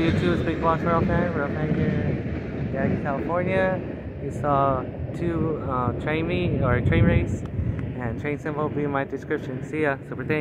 YouTube, it's Big Boss Rail Fan. Rail Fan here in Daggett, California. You saw two uh, train meet or train race and train symbol will be in my description. See ya. Super thanks.